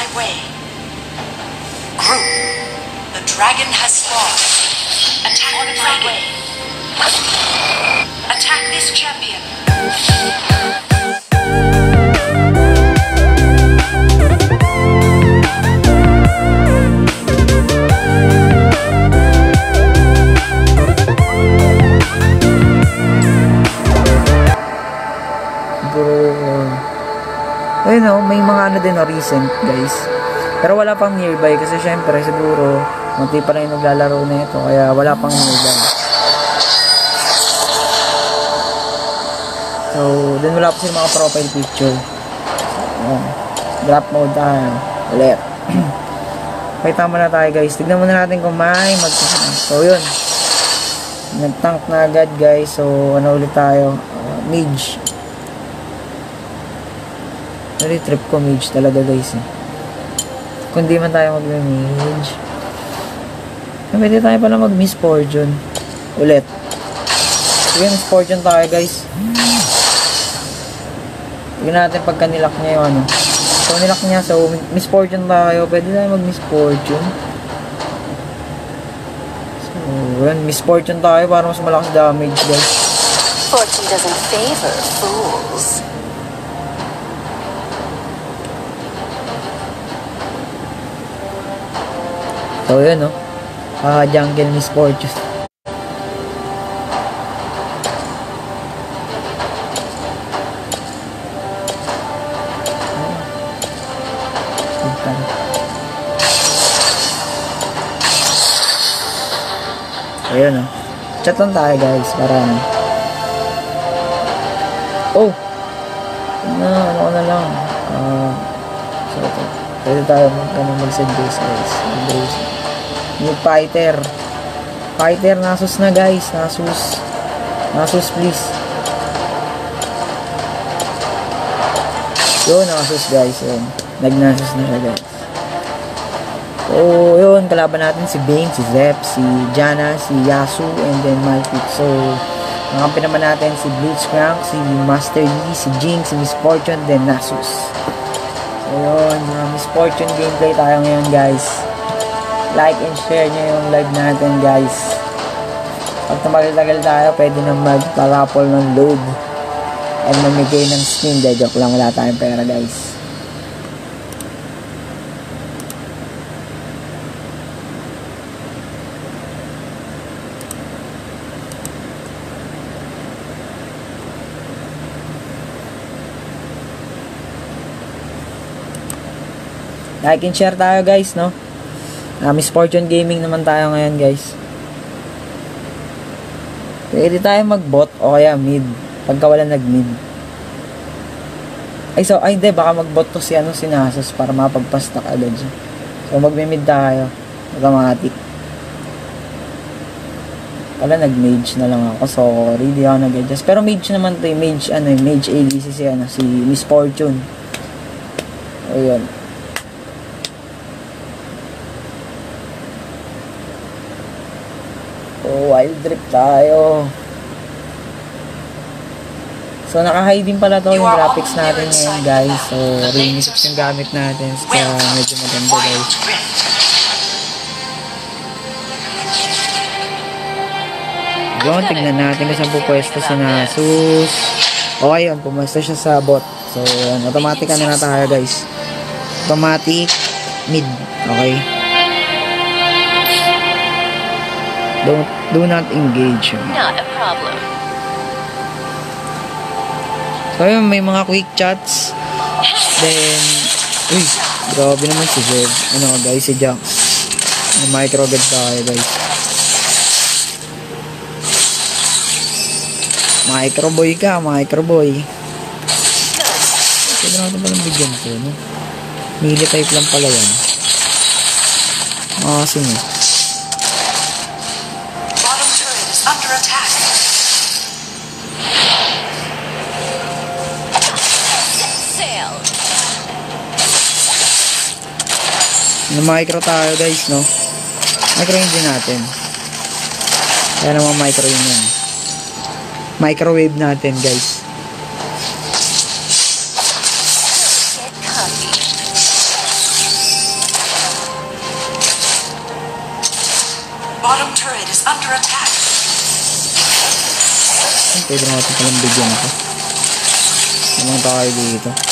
my way. Group, the dragon has spawned. Attack on my way. Attack this champion. Ayun o, may mga ano din o recent guys. Pero wala pang nearby kasi syempre siguro munti pa yung naglalaro na ito kaya wala pang nearby. So, dun wala pa sila mga profile picture. Ayan. Drop mode tayo. Ulit. okay, tama na tayo guys. Tignan muna natin kung may mag So, yun. Nag-tank na agad guys. So, ano ulit tayo? Uh, mage. Really trip ko mage talaga guys eh. Kung di man tayo mag-mage. Pwede tayo pala mag-miss fortune. Ulit. Sige, miss fortune tayo guys. Tignan natin pagka nilock niya yung ano. So, nilock niya. So, miss fortune tayo. Pwede tayo mag-miss fortune. So, yun. Miss fortune tayo para mas malakas damage guys. Fortune doesn't favor fools. So, yun, no? Kaka-jungle Miss Fortune. Ayun, no? Chat lang tayo, guys, para ano. Oh! Ano ko na lang. Ah, so, ito. Pwede tayo mag, ano, mag-send guys, guys. Mag-brace. New fighter. Fighter, Nasus na guys. Nasus. Nasus please. Yun, Nasus guys. Yun. Nag-Nasus na guys. So, yun. Kalaban natin si Bane, si Zep, si Jana, si Yasu, and then Malphite. So, nakampi naman natin si Blitzcrank, si Master Yi, si Jing, si Miss Fortune, then Nasus. So, yun. Mga Miss Fortune gameplay tayo ngayon guys like and share nyo yung live natin guys. Pag tumagal-tagal tayo pwede na magparapol ng load and mamigay ng skin. De joke lang wala tayong pera guys. Like and share tayo guys no Uh, Miss Fortune Gaming naman tayo ngayon guys. Pwede tayo mag-bot o kaya mid. Pagka wala nag-mid. Ay, so, ay hindi, baka mag-bot to si, ano, si Nasus para mapagpastak agad siya. So, mag-mid tayo. Automatic. Wala, nag-mage na lang ako. Sorry, di ako nag-adjust. Pero mage naman to, eh. mage, ano, eh, mage ADC si, ano, si Miss Fortune. O, yun. So, wild trip tayo. So, naka-high din pala to yung graphics natin ngayon, guys. So, Rainy 6 yung gamit natin. Kaya medyo maganda, guys. Yun, tignan natin kung saan pupwesto si Nasus. Okay, yun, pumwesto siya sa bot. So, yun, automatic ano na tayo, guys. Automatic mid. Okay. Don't, do not engage. Not a problem. So, yun, may mga quick chats. Then, uy, grabe naman si Zed. Ano, guys, si Jax. May micro agad tayo, guys. Micro boy ka, micro boy. Pwede natin palang bigyan ko, no? Melee type lang pala yan. Ah, kasi Nag-micro tayo guys, no? Micro din natin. Kaya naman micro yun yan. Microwave natin guys. Bottom turret is under attack. Pwede natin palang bigyan ito. Naman tayo dito.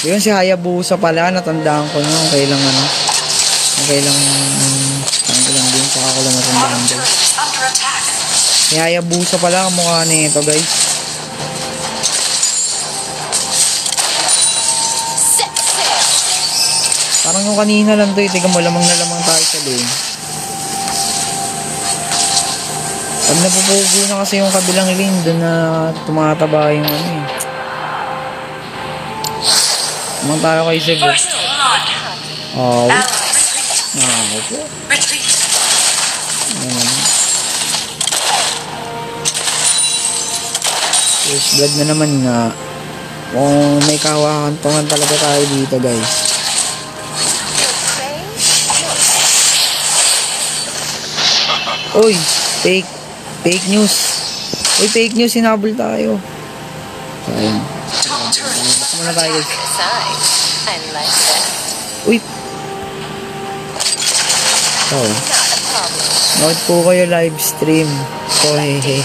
Yun si Hayabusa pala, natandaan ko nung kailang ano. Yung kailang, ano ko lang din, saka ko lang natandaan din. Si Hayabusa pala, mukha nito guys. Parang yung kanina lang to eh, tiga mo lamang na lamang tayo sa lane. Pag napupugo na kasi yung kabilang lane, doon na tumataba yung ano eh. Lamang tayo kay blood. Oh, ah, okay. Ayan naman. First blood na naman nga. Kung may kawakantungan talaga tayo dito guys. Uy, fake, fake news. Uy, fake news, sinabol tayo. So, ayun. Muna tayo guys. Uy. So, Not a problem. nood po kayo live stream. So, hehehe.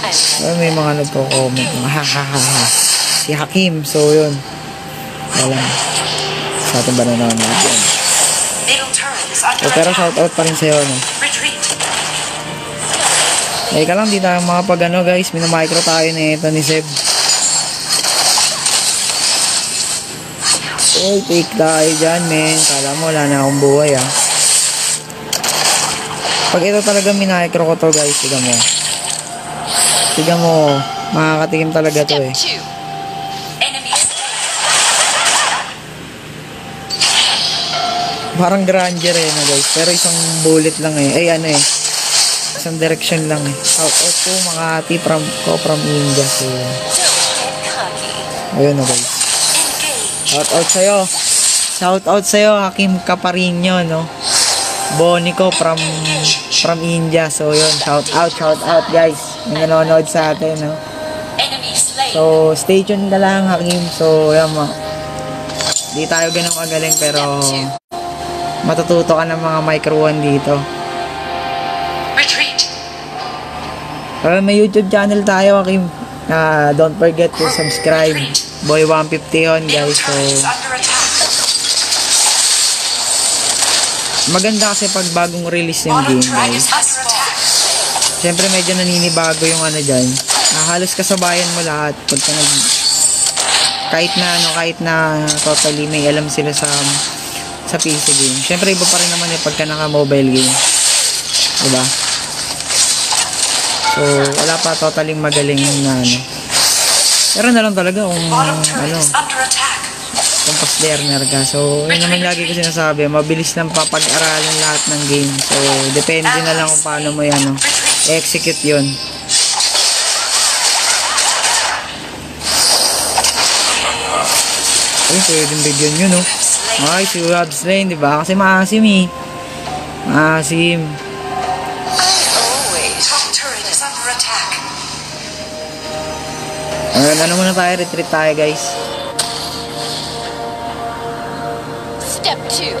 Like Ay, may mga nagko-comment. mga Ha ha ha ha. Si Hakim. So, yun. Alam. Sa ating ba nanonood yan? Middle turret is under O, pero shoutout pa rin sa'yo, no? Eh, ka lang, di tayo makapag ano, guys. Minamicro tayo na ito ni Seb. Uy, take tayo dyan, men. Kala mo, wala na akong buhay, ah. Pag ito talaga minamicro ko to, guys, tiga mo. Tiga mo, makakatikim talaga to, eh. Parang Granger eh, no, guys. Pero isang bullet lang eh. Ay, ano eh. Isang direction lang eh. Out, out po, mga ati from, ko from India. So, ayun na, guys. Shout out sa'yo. Shout out sa'yo, Hakim Caparino, no? Bonico from from India. So, yun. Shout out, shout out, guys. Yung nanonood sa atin, no? So, stay tuned ka lang, Hakim. So, yan mo. Di tayo ganun kagaling, pero matututo ka ng mga micro one dito. Retreat. Pero may YouTube channel tayo, Hakim. Na don't forget to subscribe. Boy 150 yun, guys. So, maganda kasi pag bagong release yung game, guys. Siyempre medyo naninibago yung ano dyan. Ah, halos kasabayan mo lahat pagka nag kahit na ano, kahit na totally may alam sila sa sa PC game. Siyempre iba pa rin naman eh pagka naka mobile game. Diba? So, wala pa totally magaling na ano. Pero na lang talaga kung ano, kung fast learner ka. So, yun naman lagi ko sinasabi, mabilis lang papag-aralan lahat ng game. So, depende na lang kung paano mo yan, no? Execute yun. Ay, pwedeng bigyan yun, no? Ay, si Rob Slane, di ba? Kasi maasim, eh. Maasim. Ayun, ano muna tayo? Retreat tayo, guys. Step two.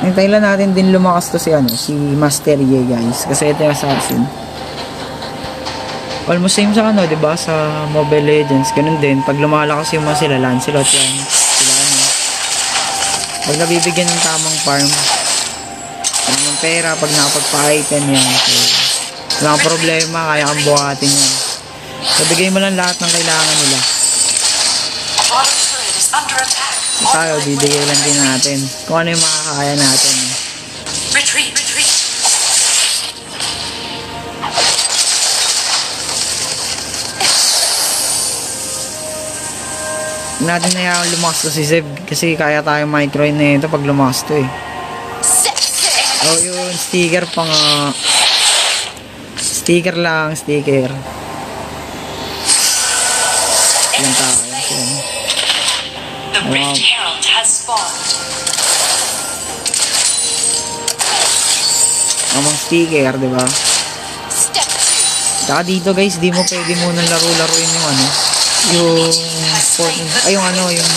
Hintayin lang natin din lumakas to si ano, si Master Yi guys. Kasi ito yung assassin. Almost same sa ano, 'di ba? Sa Mobile Legends, ganun din. Pag lumalakas yung mga sila Lancelot yan, sila ano. Pag nabibigyan ng tamang farm, tamang pera, pag nakapagpa-item yan, so, wala kang problema, kaya kang buhatin yan. So, bigay mo lang lahat ng kailangan nila. Tayo, bibigay lang din natin kung ano yung makakaya natin. eh. Retreat. Retreat. Huwag natin na yung lumakas to si Zeb kasi kaya tayo micro na ito pag lumakas to eh. Oh, yun, sticker pa nga. Sticker lang, sticker. Yan tayo. Yan. The. Rift Herald has spawned. Amang sticker, di ba? Step two. Saka dito guys, di mo pwede munang laro-laruin yung ano, yung ay yung ano, yung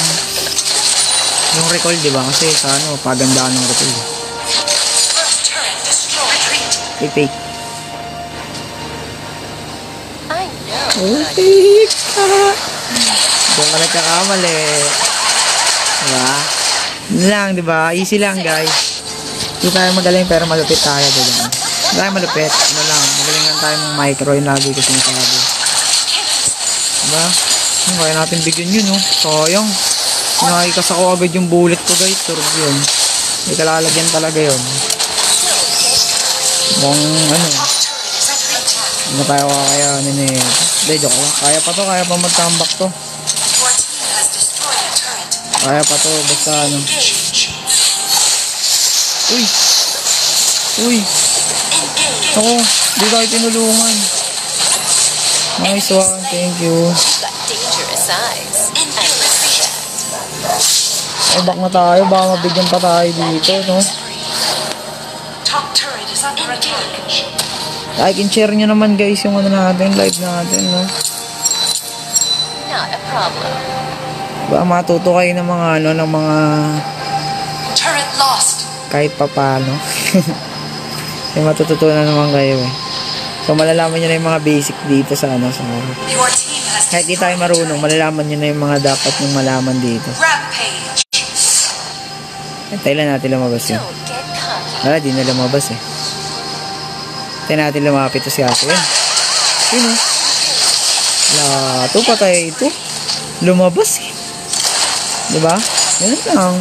yung recall, di ba? Kasi sa ano, pagandaan ng recall. First Oh, fake! Doon ka nagkakamali. Diba? Yun lang, di ba? Easy lang, guys. Hindi tayo magaling pero malupit tayo, di ba? Hindi tayo malupit. Ano lang, magaling lang tayo ng micro yung lagi ko sinasabi. Diba? Ano, kaya natin bigyan yun, no? Sayang. Nakikas ako agad yung bullet ko, guys. Turb yun. May kalalagyan talaga yun. Mukhang, ano, ano tayo kakayanin eh. Hindi, joke lang. Kaya pa to, kaya pa magtambak to. Kaya pa to, basta ano. Uy! Uy! Ako, di tayo tinulungan. Nice one, thank you. Ay, back na tayo, baka mabigyan pa tayo dito, no? Like and share nyo naman guys yung ano natin, live natin, no? Not a problem. Baka matuto kayo ng mga ano, ng mga Turret lost. kahit papano. May matututunan naman kayo eh. So malalaman nyo na yung mga basic dito sa ano, sa kahit di tayo marunong, malalaman nyo na yung mga dapat yung malaman dito. Rampage. Hintayin lang natin lumabas yun. Get cocky. Wala, di na lumabas eh. Hintayin natin lumapit to si Ate. Yun oh. Lato, patay ito. Lumabas eh. Diba? Yan lang.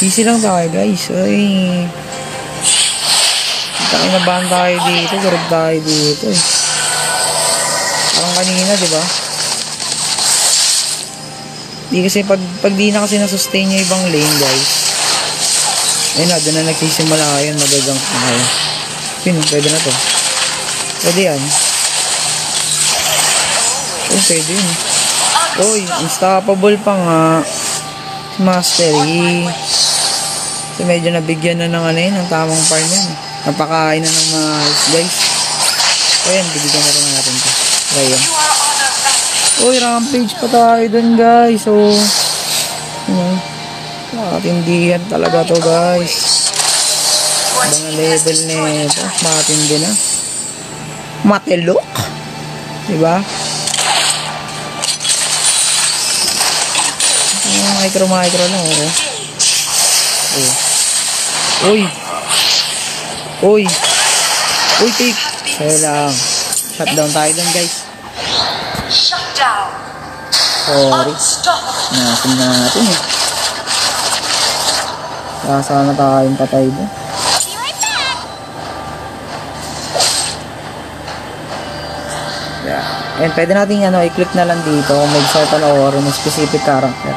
Easy lang tayo guys. Ay. Tayo na bahan tayo dito. Garag tayo dito eh. Parang kanina, diba? Di kasi pag, pag di na kasi nasustain yung ibang lane guys. Ayun na, doon na nagsisimula yun, magagang na kayo. Yun, pwede na to. Pwede yan. Oh, pwede yun. Uy, unstoppable pa nga. Si Master E. So, medyo nabigyan na ng ano yun, ng tamang farm yan. Napakain na ng mga guys. So, yan, bibigyan na rin natin to. Try. Uy, rampage pa tayo dun guys. So, ano, makatindihan talaga to guys. Mga level nito, turret. matindi na. Matelok. Diba? Yung micro micro lang oh. Uy. Uy. Uy, take. Kaya lang. Shutdown tayo dun guys. Shut down. Sorry. Natin na natin eh. Kaya sana tayong patay doon. And pwede natin ano, i-click na lang dito kung may certain or may specific character.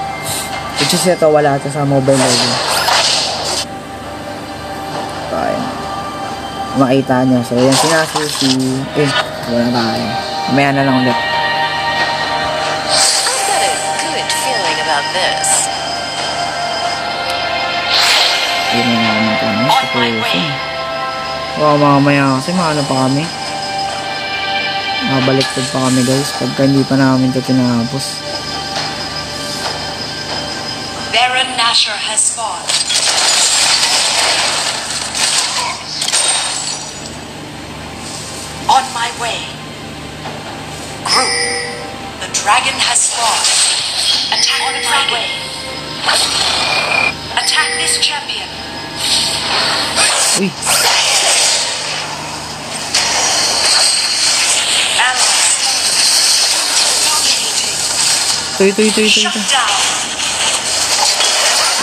Which is ito, wala ito sa mobile legend. Ayun. Makita nyo. So, yan si Nasu, si... Eh, wala tayo. Mamaya na lang ulit. Yun na naman my way. Wow, mamaya kasi maano pa kami. Mabaliktad pa kami guys pagka hindi pa namin ito tinapos. Baron Nashor has spawned. On my way. Group. The dragon has spawned. Attack on my way. Attack this champion. Uy, ito, ito, ito, ito, ito.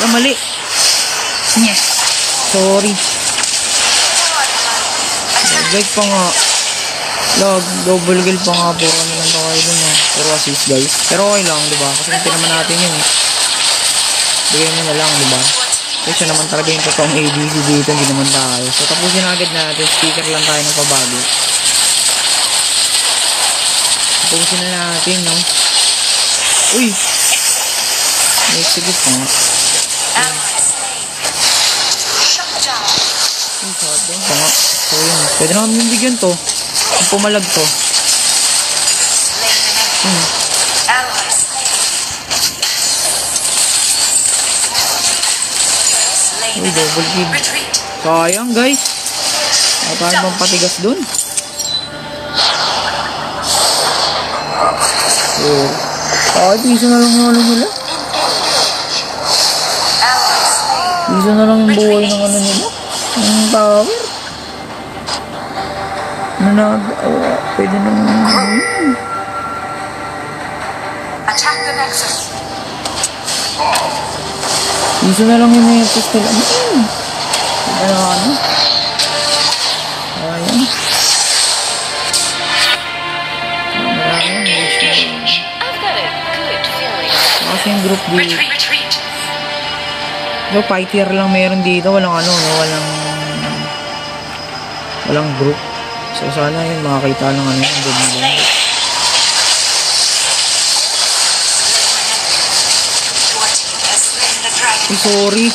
Wala, mali. Yes. Sorry. Attack Like pa nga. Log, double kill pa nga. Puro ano lang tayo dun ha. Puro assist guys. Pero okay lang, di ba? Kasi hindi naman natin yun eh. Bigay mo na lang, di ba? Kasi naman talaga yung totoong ADC dito, hindi naman tayo. So tapusin agad natin. Speaker lang tayo ng pabago. Tapusin na natin, no? Uy! May sige pa nga. Ay, shotgun pa nga. So yun, pwede na kami bigyan to. Ang pumalag to. Slain Uy, double kill. Sayang, guys. Ay, paano bang patigas dun? Oh. Ay, piso na lang yung ano nila. Piso na lang yung buhay ng ano nila. Yung tower. Ano na, oh, pwede nang, hmm. Attack the Nexus. Piso na lang yung Nexus nila. Hmm. Ano, ano? Kasi yung group dito. Retreat. Retreat. Yung fighter lang meron dito, walang ano, no, walang walang group. So sana yun makakita ng ano yung group nila. Ay, sorry.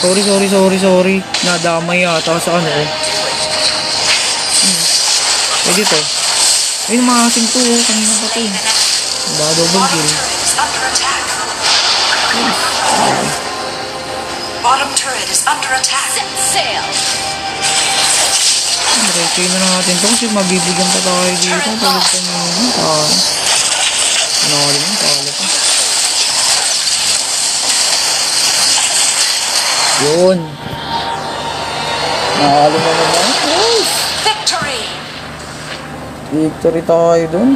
Sorry, sorry, sorry, sorry. Nadamay yata sa ano eh. Hmm. Pwede to. Ayun, mga kasing to. Kanina pa to. Double Bottom kill. Bottom turret is under attack. Set sail. Diretso na natin to kasi mabibigyan pa tayo dito. Tulad pa nyo yun. Ah. Ano ka din, talo pa. Yun. Nakalo na naman. Victory. Victory tayo dun.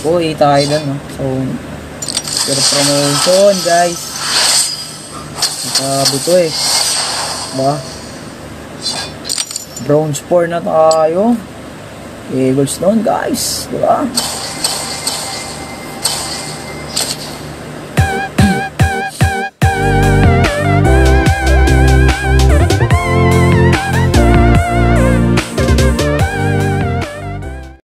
Uy, tayo dun, no? So, pero promotion, guys. Nakabuto eh. Ba? Bronze 4 na tayo. Eagles doon, guys. Diba?